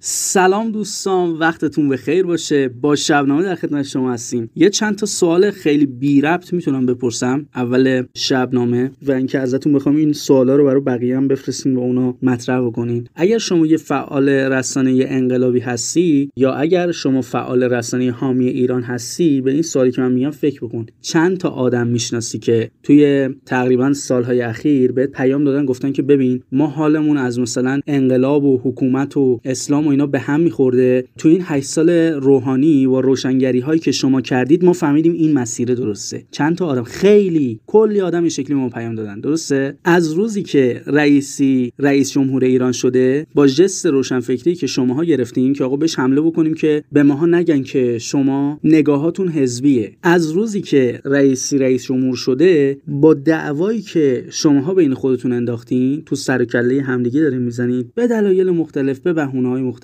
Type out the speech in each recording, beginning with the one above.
سلام دوستان وقتتون بخیر باشه. با شبنامه در خدمت شما هستیم. یه چند تا سوال خیلی بی ربط می‌تونم بپرسم. اول شبنامه و اینکه ازتون بخوام این سوالا رو برای بقیه هم بفرستین و اونا مطرح بکنین. اگر شما یه فعال رسانه انقلابی هستی یا اگر شما فعال رسانه حامی ایران هستی به این سوالی که من میگم فکر بکن. چند تا آدم می‌شناسی که توی تقریبا سالهای اخیر بهت پیام دادن گفتن که ببین ما حالمون از مثلا انقلاب و حکومت و اسلام و اینا به هم میخورده. تو این 8 سال روحانی و روشنگری هایی که شما کردید ما فهمیدیم این مسیر درسته. چند تا آدم خیلی کلی آدم این شکلی ما پیام دادن. درسته؟ از روزی که رئیسی رئیس جمهور ایران شده با جست روشنفکری که شماها گرفتین که آقا بهش حمله بکنیم که به ماها نگن که شما نگاهاتون حزبیه. از روزی که رئیسی رئیس جمهور شده با دعوایی که شماها بین خودتون انداختین تو سر و کله همدیگه دارین می‌زنید به دلایل مختلف به بهونه مختلف.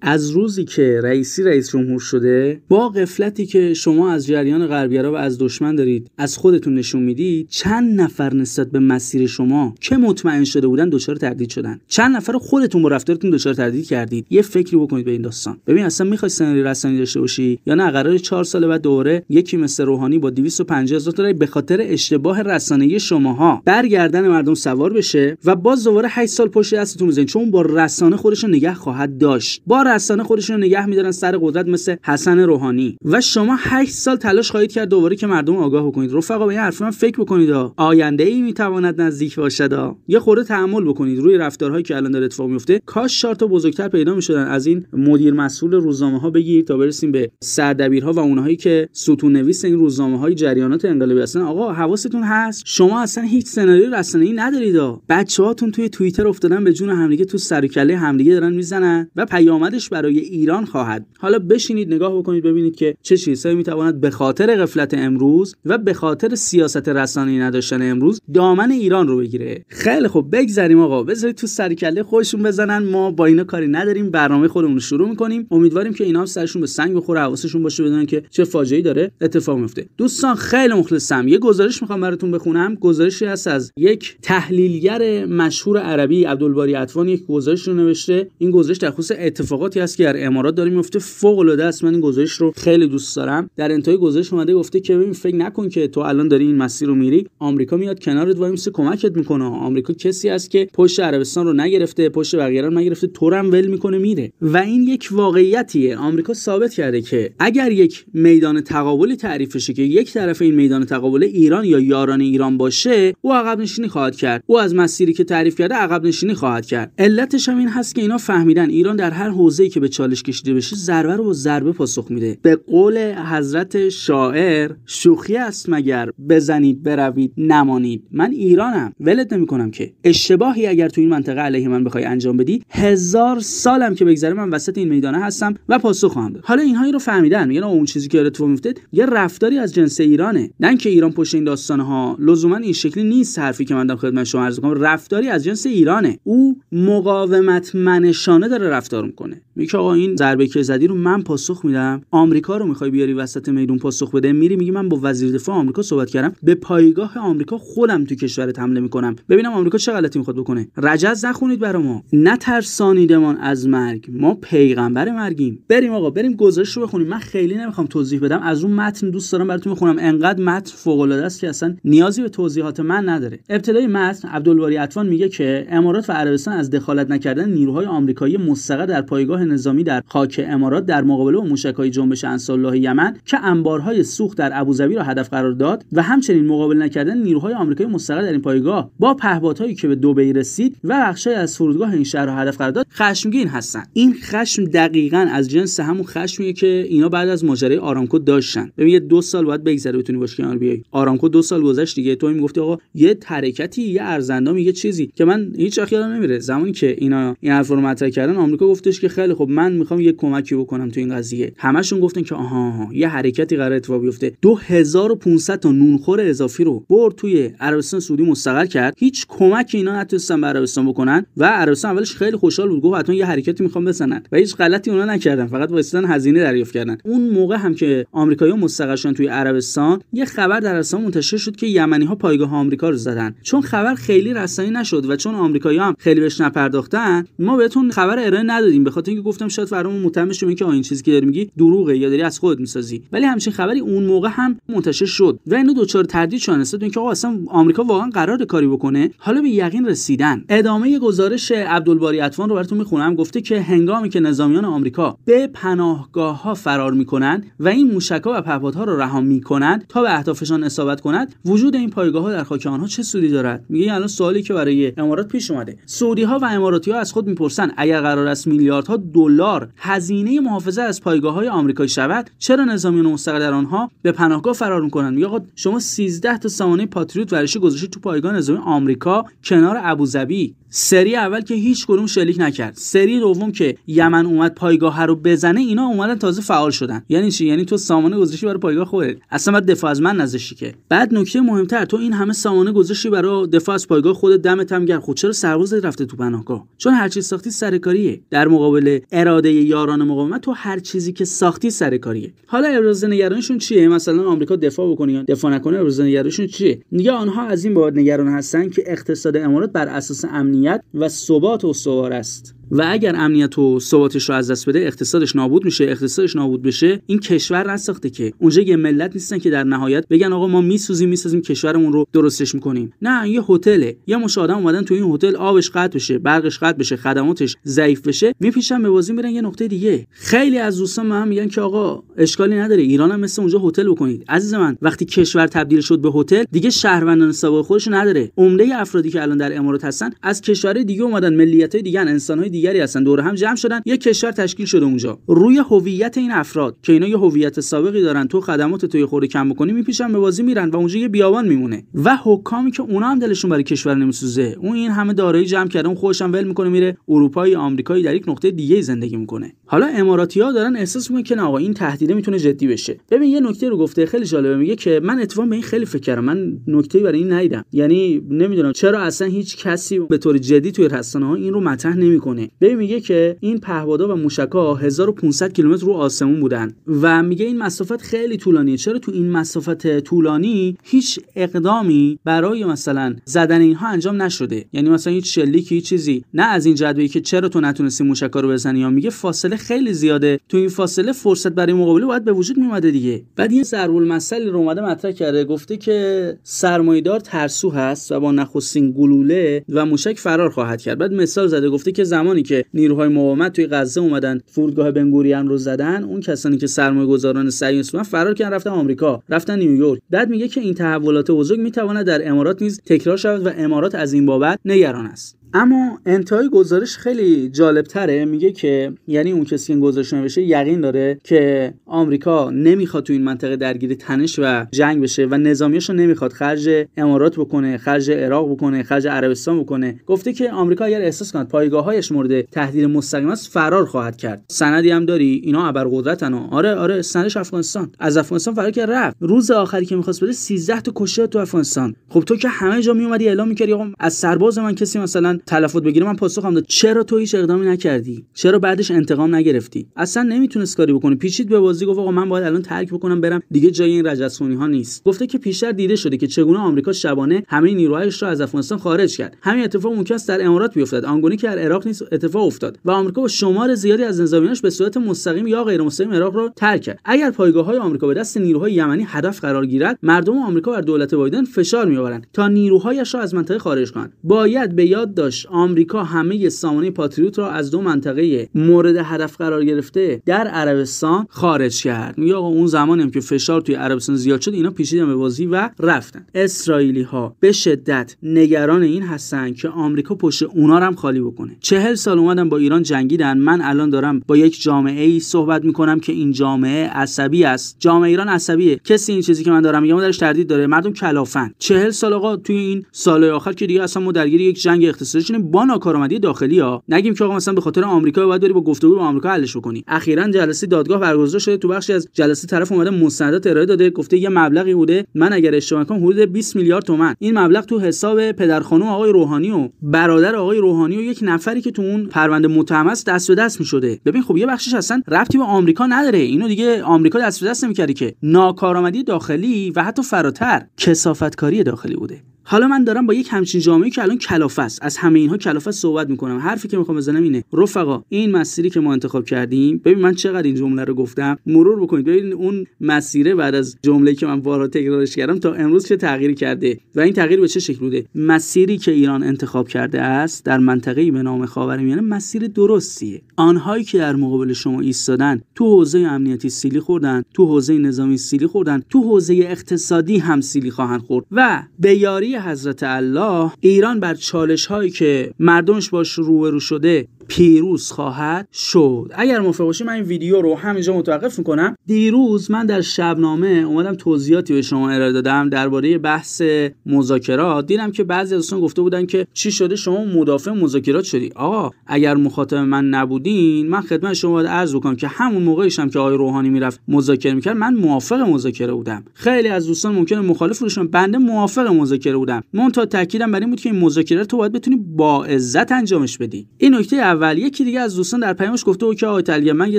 از روزی که رئیسی رئیس جمهور شده با قفلتی که شما از جریان غربیرا و از دشمن دارید از خودتون نشون می‌دید چند نفر نسبت به مسیر شما که مطمئن شده بودن دچار تردید شدن؟ چند نفر خودتون با رفتارتون دچار تردید کردید؟ یه فکری بکنید به این داستان. ببین اصلا می‌خوای سناریو رسانی داشته باشی؟ یا نه قرار 4 سال بعد دوره یکی مثل روحانی با 250 هزار تا به خاطر اشتباه رسانه‌ای شماها برگردن مردم سوار بشه و باز دوباره 8 سال پشت دستتون بزنید؟ چون با رسانه خودش نگه خواهد داشت. با رسانه خودشون رو نگه میدارن سر قدرت مثل حسن روحانی. و شما 8 سال تلاش خواهید کرد دوباره که مردم آگاه کنید رفقا به این حرف من فکر بکنید آینده ای می‌تواند نزدیک باشد یه خورده تحمل بکنید. روی رفتارهایی که الان داره اتفاق میفته کاش چهار تا بزرگتر پیدا می‌شدن. از این مدیر مسئول روزنامه ها بگیر تا برسیم به سردبیرها و اونهایی که ستون نویس این روزنامه های جریانات انقلابی هستن. آقا حواستون هست؟ شما اصلا هیچ سناریو رسانه‌ای ندارید بچه‌هاتون توی توییتر افتادن به جون همدیگه تو سر کله همدیگه دارن می‌زنن و پیامدش برای ایران خواهد. حالا بشینید نگاه بکنید ببینید که چه چیزهایی می‌تواند به خاطر غفلت امروز و به خاطر سیاست رسانه‌ای نداشتن امروز دامن ایران رو بگیره. خیلی خوب بگذریم آقا. بذارید تو سر کله خودشون بزنن. ما با اینا کاری نداریم. برنامه خودمون رو شروع می‌کنیم. امیدواریم که اینا هم سرشون به سنگ بخوره حواسشون باشه بدونن که چه فاجعه‌ای داره اتفاق میفته دوستان خیلی مخلصم. یه گزارش می‌خوام براتون بخونم. گزارشی هست از یک تحلیلگر مشهور عربی عبدالباری عطوان یک گزارش رو نوشته. این گزارش در خصوص اتفاقاتی هست که در امارات داره میفته. فوق العاده است. من این گزارش رو خیلی دوست دارم. در انتهای گزارش اومده گفته که ببین فکر نکن که تو الان داری این مسیر رو میری. آمریکا میاد کنارت. وای میسه کمکت می‌کنه. آمریکا کسی است که پشت عربستان رو نگرفته پشت بقیه رو نگرفته. تو هم ول می‌کنه میره. و این یک واقعیتیه. آمریکا ثابت کرده که اگر یک میدان تقابلی تعریف شه که یک طرف این میدان تقابل ایران یا یاران ایران باشه او عقب نشینی خواهد کرد. او از مسیری که تعریف کرده عقب نشینی خواهد کرد. علتش هم این هست که اینا فهمیدن. ایران در هر حوزه‌ای که به چالش کشیده بشه ضربه رو با ضربه پاسخ میده. به قول حضرت شاعر شوخی است مگر بزنید بروید نمانید. من ایرانم. ولت نمی‌کنم که. اشتباهی اگر تو این منطقه علیه من بخوای انجام بدی هزار سالم که بگذره من وسط این میدانه هستم و پاسخ خواهم داد. حالا اینها این رو فهمیدن. میگن اون چیزی که اتفاق میفته یه رفتاری از جنس ایرانه. نه که ایران پشت این داستان ها لزوما این شکلی نیست حرفی که من دارم خدمت شما عرض کنم رفتاری از جنس ایرانه. او مقاومت منشانه داره رفتار می‌کنه. میگه آقا این ضربه که زدی رو من پاسخ میدم. آمریکا رو می‌خوای بیاری وسط میدون پاسخ بده؟ میری میگی من با وزیر دفاع آمریکا صحبت کردم. به پایگاه آمریکا خودم تو کشورت حمله می‌کنم. ببینم آمریکا چه غلطی می‌خواد بکنه. رجز نخونید برا ما. نترسانیدمان از مرگ. ما پیغمبر مرگیم. بریم آقا بریم گزارش رو بخونیم. من خیلی نمی‌خوام توضیح بدم. از اون متن دوست دارم براتون بخونم. انقدر متن فوق العاده است که اصلا نیازی به توضیحات من نداره. ابتدای متن عبدالباری عطوان میگه که امارات و عربستان از دخالت نکردن نیروهای آمریکایی مستقر در پایگاه نظامی در خاک امارات در مقابله با موشکهای جنبش انصارالله یمن که انبارهای سوخت در ابوظبی را هدف قرار داد و همچنین مقابله نکردن نیروهای آمریکایی مستقر در این پایگاه با پهپادهایی که به دبی رسید و بخشی از فرودگاه این شهر را هدف قرار داد خشمگین هستند. این خشم دقیقا از جنس همون خشمیه که اینا بعد از ماجرای آرامکو داشتن. ببین یه دو سال باید بگذره بتونی باش کنار بیای. آرامکو دو سال گذشت دیگه. تو می‌گفتی آقا یه حرکتی یه ارزنده میگه چیزی که من هیچ یادم نمیره. زمانی که اینا این حرف مطرح کردن آمریکا گفتش که خیلی خب من می‌خوام یه کمکی بکنم تو این قضیه. همشون گفتن که آها, یه حرکتی قرار اتفاق بیفته. 2500 تا نونخور اضافی رو برد توی عربستان سعودی مستقر کرد. هیچ کمکی اینا نتونستن به عربستان بکنن و عربستان اولش خیلی خوشحال بود. گفت حتما یه حرکتی می‌خوام بزنن. و هیچ غلطی اونا نکردن. فقط واسطن هزینه دریافت کردن. اون موقع هم که آمریکایی‌ها مستقر شدن توی عربستان یه خبر در عربستان منتشر شد که یمنی ها پایگاه آمریکا رو زدن. چون خبر خیلی رسانی نشد و چون آمریکایی‌ها هم خیلی بهش نپرداختن ما بهتون خبر ارائه ندادیم. به خاطر اینکه گفتم شاید فرامون متهم شما که این چیزی که داری میگی دروغه یا داری از خودت می‌سازی. ولی همچین خبری اون موقع هم منتشر شد. و اینو دوچار تردید شدن. نسبت اینکه آقا اصلا آمریکا واقعا قرار کاری بکنه. حالا به یقین رسیدن. ادامه گزارش عبدالباری اطفان رو براتون می‌خونم. گفته که هنگامی که نظامیان آمریکا به پناهگاه ها فرار می‌کنند و این موشکها و پهپادها رو رها می‌کنند تا به اهدافشان اصابت کنند وجود این پایگاه ها در خاک آنها چه سودی دارد؟ میگه الان سوالی که برای امارات پیش اومده. سعودی ها و اماراتی ها از خود می‌پرسن اگر قرار است میلیاردها دلار هزینه محافظت از پایگاه های آمریکایی شود چرا نظامیان مستقر در آنها به پناهگاه فرار می‌کنند؟ میگه شما 13 تا سامانه پاتریوت ورشی گذاشتید تو پایگاه نظامی آمریکا کنار ابوظبی. سری اول که هیچ کدوم شلیک نکرد. سری دوم که یمن اومد پایگاه رو بزنه اینا اومدن تازه فعال شدن. یعنی چی؟ یعنی تو سامانه گذاشتی برای پایگاه خودت. اصلا بعد دفاع از من نذاشتی که. بعد نکته مهمتر تو این همه سامانه گذاشتی برای دفاع از پایگاه خودت دمت هم گرم. خود خب چرا سرباز رفته تو پناهگاه؟ چون هر چیز ساختی سرکاریه. در مقابل اراده یاران مقاومت تو هر چیزی که ساختی سرکاریه. حالا ابراز نگرانشون چیه؟ مثلا آمریکا دفاع بکنه یا دفاع نکنه ابراز نگرانشون چیه؟ میگه آنها از این بابت نگران هستن که اقتصاد امارات بر اساس امنیت و ثبات استوار است. و اگر امنیت و ثباتش رو از دست بده اقتصادش نابود میشه. اقتصادش نابود بشه این کشور نساخته که. اونجا یه ملت نیستن که در نهایت بگن آقا ما میسوزیم می‌سازیم کشورمون رو درستش می‌کنیم. نه یه هتله. یا مش آدم اومدن تو این هتل آبش قطع بشه برقش قطع بشه خدماتش ضعیف بشه میپیشن به بازی میرن یه نقطه دیگه. خیلی از دوستان من میگن که آقا اشکالی نداره. ایران هم مثل اونجا هتل بکنید. عزیز من وقتی کشور تبدیل شد به هتل دیگه شهروندان سابق خودش نداره. عمده افرادی که الان در امارات هستن از کشورهای دیگه اومدن ملیت‌های دیگه انسان‌های دیگری هستن. دور هم جمع شدن. یه کشور تشکیل شده اونجا. روی هویت این افراد که اینا یه هویت سابقی دارن تو خدمات توی خورده کم بکنی میپیشن به بازی میرن و اونجا یه بیابان میمونه. و حکامی که اونا هم دلشون برای کشور نمیسوزه. اون این همه دارایی جمع کرده اون خودش هم ول می‌کنه میره اروپایی آمریکایی در یک نقطه دیگه زندگی می‌کنه. حالا اماراتی ها دارن احساس می‌کنن که نه آقا این تهدیده می‌تونه جدی بشه. ببین یه نکته رو گفته خیلی جالبه میگه که من اتفاقا به این خیلی فکر کردم. من نکته برای این ندیدم. یعنی نمی‌دونم چرا اصلا هیچ کسی به طور جدی توی رسانه ها این رو مطرح نمی‌کنه. ببین میگه که این پهپادها و موشکا 1500 کیلومتر رو آسمون بودن و میگه این مسافت خیلی طولانیه. چرا تو این مسافت طولانی هیچ اقدامی برای مثلا زدن اینها انجام نشده؟ یعنی مثلا هیچ شلیکی هیچ چیزی. نه از این جدوی که چرا تو نتونستی موشکا رو بزنی یا میگه فاصله خیلی زیاده. تو این فاصله فرصت برای مقابله باید به وجود میومده دیگه. بعد این ضرب المثل رو اومده مطرح کرده گفته که سرمایدار ترسو هست و با نخستین گلوله و موشک فرار خواهد کرد. بعد مثال زده گفته که زمانی که نیروهای مقاومت توی غزه اومدن فرودگاه بنگوریان رو زدن اون کسانی که سرمایه گذاران صهیونیست فرار کردن رفتن آمریکا رفتن نیویورک. بعد میگه که این تحولات بزرگ می‌تواند در امارات نیز تکرار شود و امارات از این بابت نگران است. اما انتهای گزارش خیلی جالب تره میگه که یعنی اون کسی که گزارش نوشته یقین داره که آمریکا نمی‌خواد تو این منطقه درگیر تنش و جنگ بشه و نظامیاشو نمی‌خواد خرج امارات بکنه خرج عراق بکنه خرج عربستان بکنه. گفته که آمریکا اگر احساس کند پایگاههایش مورد تهدید مستقیم است فرار خواهد کرد. سندی هم داری؟ اینا ابرقدرتن آره آره سندش افغانستان. از افغانستان فرار کرد رفت. روز آخری که می‌خواست بره 13 تا کشته تو افغانستان. خب تو که همه جا میومدی اعلام می‌کردی آقا از سرباز من کسی مثلا تلفات بگیره من پاسخم داد چرا تو هیچ اقدامی نکردی؟ چرا بعدش انتقام نگرفتی؟ اصلا نمی‌تونست کاری بکنه. پیچید به بازی گفت آقا من باید الان ترک بکنم برم. دیگه جای این رجسونی ها نیست. گفته که پیشتر دیده شده که چگونه آمریکا شبانه همه نیروهایش را از افغانستان خارج کرد. همین اتفاق ممکن است در امارات بیفتد. آنگونه که در عراق نیست اتفاق افتاد و آمریکا با شمار زیادی از نظامیانش به صورت مستقیم یا غیر مستقیم عراق را ترک کرد. اگر پایگاه های آمریکا به دست نیروهای یمنی هدف قرار گیرد مردم آمریکا بر دولت بایدن فشار میآورند تا نیروهایش را از منطقه خارج کنند. باید به یاد آمریکا همه سامانه پاتریوت را از دو منطقه مورد هدف قرار گرفته در عربستان خارج کرد. میگه آقا اون زمانی هم که فشار توی عربستان زیاد شد اینا پیچیدن به بازی و رفتن. اسرائیلی ها به شدت نگران این هستن که آمریکا پشت اونا هم خالی بکنه. چهل سال اومدن با ایران جنگیدن. من الان دارم با یک جامعه ای صحبت می‌کنم که این جامعه عصبی است. جامعه ایران عصبیه. کسی این چیزی که من دارم میگم درش تردید داره. مردم کلافن. چهل سال آقا توی این سال آخر که دیگه اصلا ما درگیر یک جنگ اقتصادی با ناکارآمدی داخلی ها. نگیم که آقا مثلا به خاطر آمریکا باید بری با گفتگو با آمریکا حلش بکنی. اخیرا جلسه دادگاه برگزار شده. تو بخشی از جلسه طرف اومده مستندات ارائه داده. گفته یه مبلغی بوده. من اگر اشتباه نکنم حدود 20 میلیارد تومن. این مبلغ تو حساب پدرخانو آقای روحانی و برادر آقای روحانی و یک نفری که تو اون پرونده متهم است دست به دست می‌شده. ببین خب یه بخشش اصلا ربطی به آمریکا نداره. اینو دیگه آمریکا دست به دست نمی‌کردی که ناکارآمدی داخلی و حتی فراتر کسافتکاری داخلی بوده. حالا من دارم با یک همچین جامعه که الان کلافه است. از همه اینها کلافه صحبت می‌کنم. حرفی که می‌خوام بزنم اینه. رفقا این مسیری که ما انتخاب کردیم ببین من چقدر این جمله رو گفتم مرور بکنید. ببین اون مسیره بعد از جمله‌ای که من بارها تکرارش کردم تا امروز چه تغییری کرده و این تغییر به چه شکل بوده. مسیری که ایران انتخاب کرده است در منطقه‌ای به نام خاورمیانه مسیر درستیه. آنهایی که در مقابل شما ایستادن تو حوزه امنیتی سیلی خوردن تو حوزه نظامی سیلی خوردن تو حوزه اقتصادی هم سیلی خواهند خورد. و به یاری حضرت الله ایران بر چالش هایی که مردمش باش روبرو شده پیروز خواهد شد. اگر موافق باشی من این ویدیو رو همینجا متوقف می‌کنم. دیروز من در شبنامه اومدم توضیحاتی به شما ارائه دادم درباره بحث مذاکرات. دیدم که بعضی از دوستان گفته بودن که چی شده؟ شما مدافع مذاکرات شدی. آقا اگر مخاطب من نبودین من خدمت شما عرض بکنم که همون موقعش هم که آقای روحانی می‌رفت مذاکره می‌کرد من موافق مذاکره بودم. خیلی از دوستان ممکنه مخالف باشن بنده موافق مذاکره بودم. من تا تاکیدم بر این بود که این مذاکره تو باید بتونی با عزت انجامش بدی. این نکته یکی دیگه از دوستان در پیامش گفته بود که آقای من یه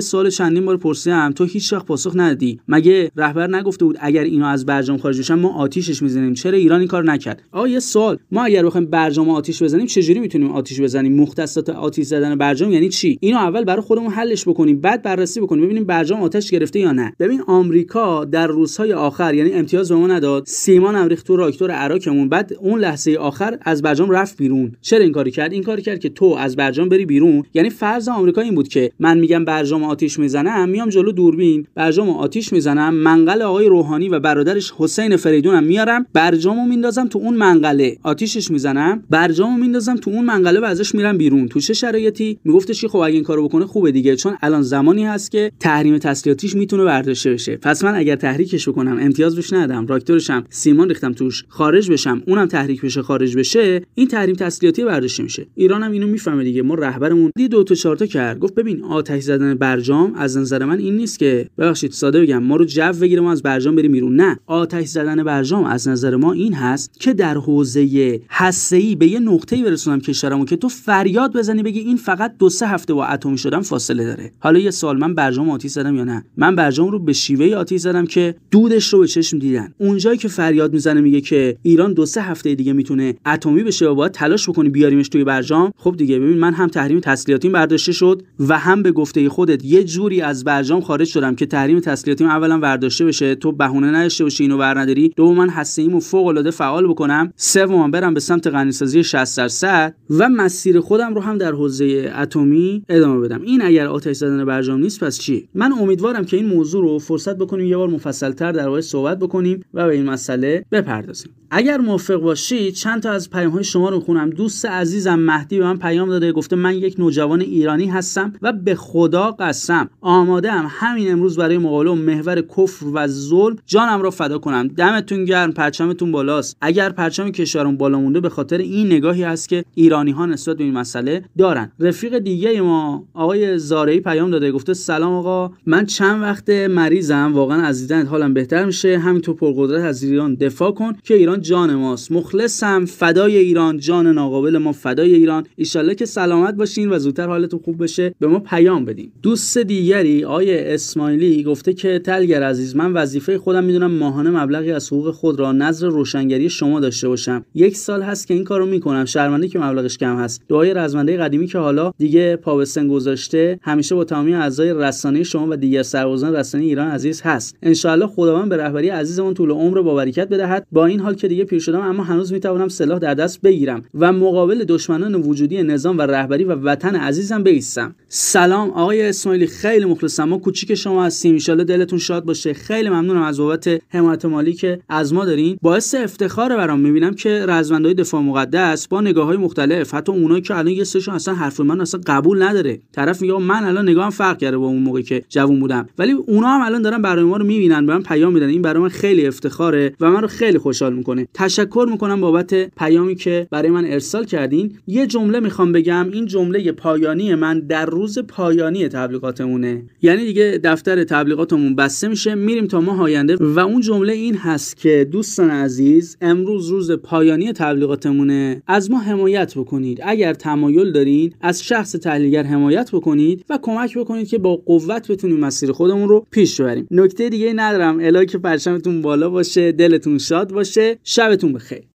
سال چندین بار پرسیدم. تو هیچ وقت پاسخ ندادی. مگه رهبر نگفته بود اگر اینا از برجام خارج بشن ما آتیشش می‌زنیم؟ چرا ایران این کار نکرد؟ آقا یه سوال. ما اگر بخوایم برجام آتیش بزنیم چجوری می‌تونیم آتیش بزنیم؟ مختصات آتیش زدن برجام یعنی چی؟ اینو اول برای خودمون حلش بکنیم بعد بررسی بکنیم ببینیم برجام آتش گرفته یا نه. ببین آمریکا در روزهای آخر یعنی امتیاز به ما نداد. سیمان هم ریخت تو راکتور عراقمون. بعد اون لحظه آخر از برجام رفت بیرون. چرا این کاری کرد؟ این کاری کرد که تو از برجام بری بیرون. یعنی فرض آمریکا این بود که من میگم برجام آتیش می‌زنم میام جلو دوربین برجام آتیش می‌زنم منقل آقای روحانی و برادرش حسین فریدونم میارم برجامو میندازم تو اون منقله آتیشش می‌زنم برجامو میندازم تو اون منقله و ازش میرم بیرون. تو چه شرایطی؟ میگفتش که خب اگه این کارو بکنه خوبه دیگه چون الان زمانی هست که تحریم تسلیحاتیش می‌تونه برداشته بشه. پس من اگر تحریکش بکنم امتیاز بهش ندم راکتورشم سیمان ریختم توش خارج بشم اونم تحریک بشه خارج بشه این تحریم تسلیحاتی برداشته میشه. ایران هم اینو می‌فهمه دیگه ما رهبرمون دی دو تا چهار تا کرد. گفت ببین آتش زدن برجام از نظر من این نیست که ببخشید ساده بگم ما رو جو ما از برجام بریم بیرون. نه آتش زدن برجام از نظر ما این هست که در حوزه هسته‌ای به یه نقطه‌ای برسونم کشورمو که تو فریاد بزنی بگی این فقط دو سه هفته با اتمی شدن فاصله داره. حالا یه سال من برجام آتیش زدم یا نه؟ من برجام رو به شیوه آتیش زدم که دودش رو به چشم دیدن. اونجایی که فریاد می‌زنه میگه که ایران دو سه هفته دیگه می‌تونه اتمی بشه و باید تلاش بکنی بیاریمش توی برجام. خب دیگه ببین من هم تحریم تسلیحاتی برداشته شد و هم به گفته خودت یه جوری از برجام خارج شدم که تحریم تسلیحاتی اولا برداشته بشه. تو بهونه نداشته باشی اینو برنداری. دوم من هسته‌ایمو فوق العاده فعال بکنم. سوم برم به سمت غنیسازی 60 درصد و مسیر خودم رو هم در حوزه اتمی ادامه بدم. این اگر آتش زدن برجام نیست پس چی؟ من امیدوارم که این موضوع رو فرصت بکنیم یه بار مفصلتر در صحبت بکنیم و به این مسئله بپردازیم. اگر موافق باشی چند تا از پیام های شما رو خونم دوست عزیزم مهدی به من پیام داده گفته من یک نوجوان ایرانی هستم و به خدا قسم آماده ام همین امروز برای مقابله محور کفر و ظلم جانم را فدا کنم. دمتون گرم پرچمتون بالاست. اگر پرچم کشورم بالا مونده به خاطر این نگاهی هست که ایرانی ها نسبت به این مسئله دارن. رفیق دیگه ما آقای زارعی پیام داده گفته سلام آقا. من چند وقت مریضم واقعا از دیدن حالم بهتر میشه. همینطور پرقدرت از ایران دفاع کن که ایران جان ماست. مخلصم. فدای ایران جان ناقابل ما فدای ایران. ایشالله که سلامت باشین. و زودتر حالتون خوب بشه به ما پیام بدین. دوست دیگری آیه اسماعیلی گفته که تلگر عزیز من وظیفه خودم می‌دونم ماهانه مبلغی از حقوق خود را نظر روشنگری شما داشته باشم. یک سال هست که این کارو می‌کنم شرمنده که مبلغش کم هست. دعای رزمنده قدیمی که حالا دیگه پا گذاشته همیشه با تمامی اعضای رسانه شما و دیگر سربازان رسانه ایران عزیز هست. ان خداوند به رهبری عزیزمون طول عمر با برکت بدهد. با این حال که دیگه پیر شدم اما هنوز می‌توانم سلاح در دست بگیرم و مقابل دشمنان وجودی نظام و رهبری و وطن عزیزم بیستم. سلام آقای اسماعیلی. خیلی مخلصم. ما کوچیک شما هستیم. ان دلتون شاد باشه. خیلی ممنونم از بابت حمایت مالی که از ما دارین. باعث افتخار برام می‌بینم که رزمندای دفاع مقدس با نگاه های مختلف حتی اونایی که الان یه سشون اصلا حرف من اصلا قبول نداره. طرف میگه من الان نگاهم فرق کرده با اون موقعی که جوون بودم. ولی اونا هم الان دارن برای ما رو می‌بینن به پیام میدن. این برای من خیلی افتخاره و من رو خیلی خوشحال می‌کنه. تشکر می‌کنم بابت پیامی که برای من ارسال کردین. یه جمله می‌خوام بگم. این جمله پایانی من در روز پایانی تبلیغاتمونه یعنی دیگه دفتر تبلیغاتمون بسته میشه میریم تا ماه آینده. و اون جمله این هست که دوستان عزیز امروز روز پایانی تبلیغاتمونه از ما حمایت بکنید. اگر تمایل دارین از شخص تحلیلگر حمایت بکنید و کمک بکنید که با قوت بتونیم مسیر خودمون رو پیش ببریم. نکته دیگه ندارم. الهی که پرچمتون بالا باشه دلتون شاد باشه. شبتون بخیر.